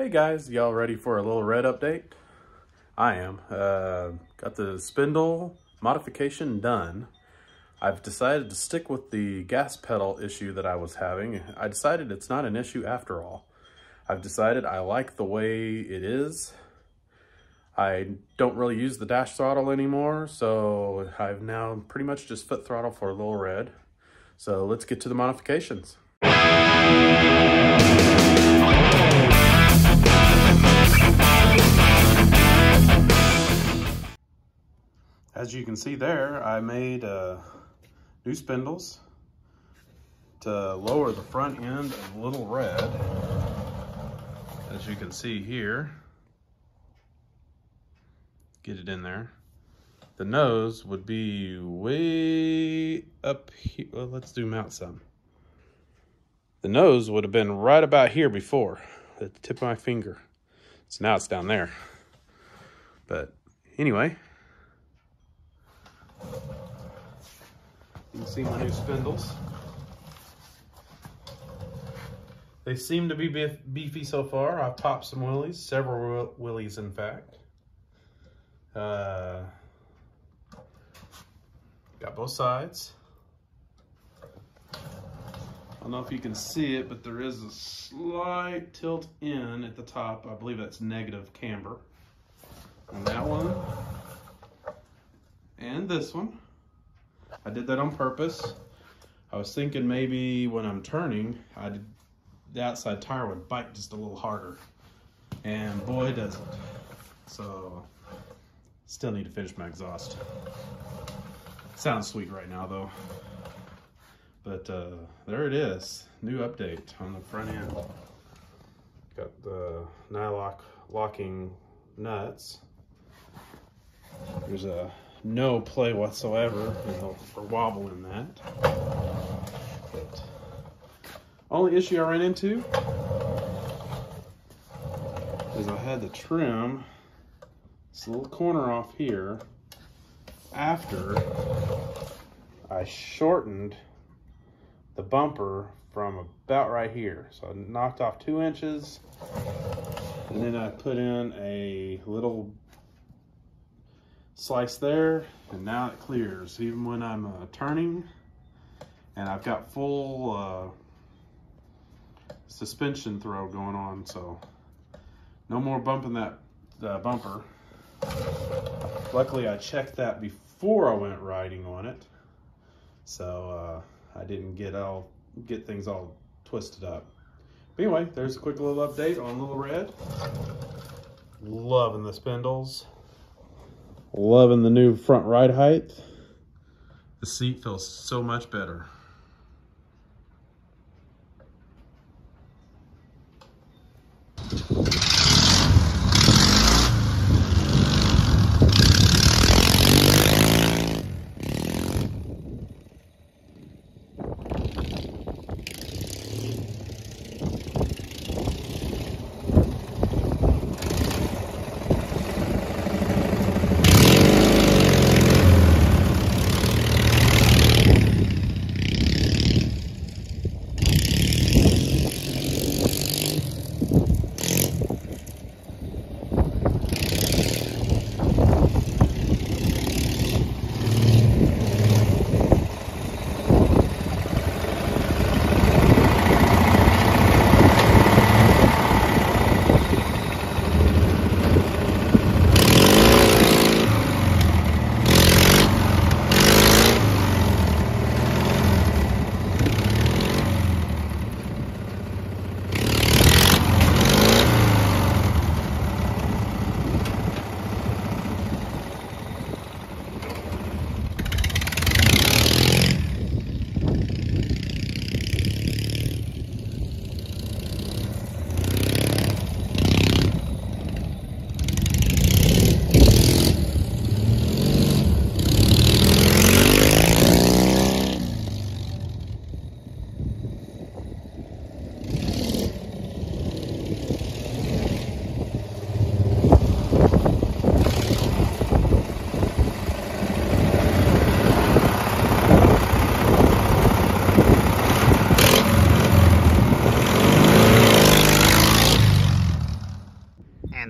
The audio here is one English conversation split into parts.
Hey guys, y'all ready for a little red update? I am. Uh, got the spindle modification done. I've decided to stick with the gas pedal issue that I was having. I decided it's not an issue after all. I've decided I like the way it is. I don't really use the dash throttle anymore, so I've now pretty much just foot throttle for a Little Red. So let's get to the modifications. As you can see there, I made uh, new spindles to lower the front end of Little Red. As you can see here, get it in there. The nose would be way up here. Well, let's zoom out some. The nose would have been right about here before, at the tip of my finger. So now it's down there. But anyway, you can see my new spindles. They seem to be beefy so far. I've popped some willies, several willies in fact. Uh, got both sides. I don't know if you can see it, but there is a slight tilt in at the top. I believe that's negative camber. On that one. And this one. I did that on purpose. I was thinking maybe when I'm turning, I did, the outside tire would bite just a little harder. And boy, does it. So, still need to finish my exhaust. Sounds sweet right now though. But uh, there it is, new update on the front end. Got the nylock locking nuts. There's a no play whatsoever for in that. But only issue I ran into is I had to trim this little corner off here after I shortened the bumper from about right here. So I knocked off two inches and then I put in a little slice there and now it clears. Even when I'm uh, turning and I've got full uh, suspension throw going on so no more bumping that uh, bumper. Luckily I checked that before I went riding on it so uh, I didn't get all get things all twisted up. But anyway there's a quick little update on Little Red. Loving the spindles Loving the new front ride height. The seat feels so much better.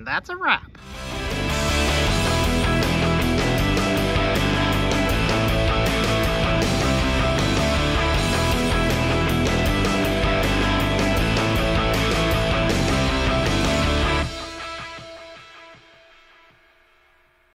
And that's a wrap.